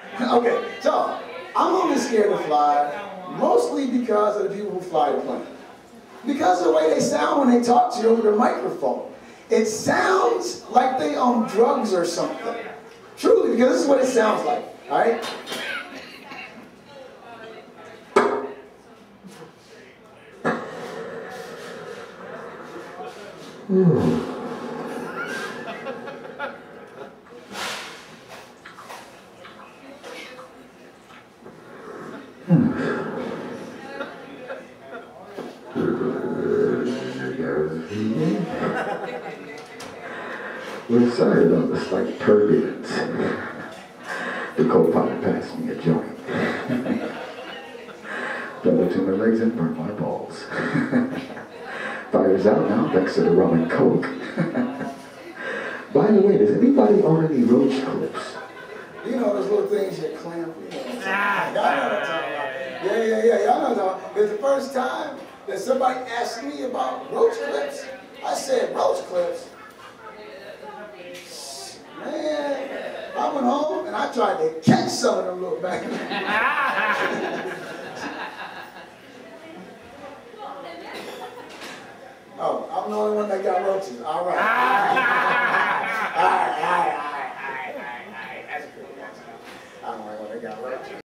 Okay, so I'm only scared to fly, mostly because of the people who fly the plane. Because of the way they sound when they talk to you over the microphone. It sounds like they on drugs or something. Truly, because this is what it sounds like, all right? Hmm. We're sorry about the slight turbulence. The co-pilot passed me a joint. Fell between my legs and burned my balls. Fire's out now thanks to the rum and coke. By the way, does anybody own any roach clips? You know those little things you clamp. You know what times, because the first time that somebody asked me about roach clips, I said, roach clips? Man, I went home and I tried to catch some of them little back. oh, I'm the only one that got roaches. All right. All right, all right, all right, all right, all right. That's good. That's. I don't know what they got roaches.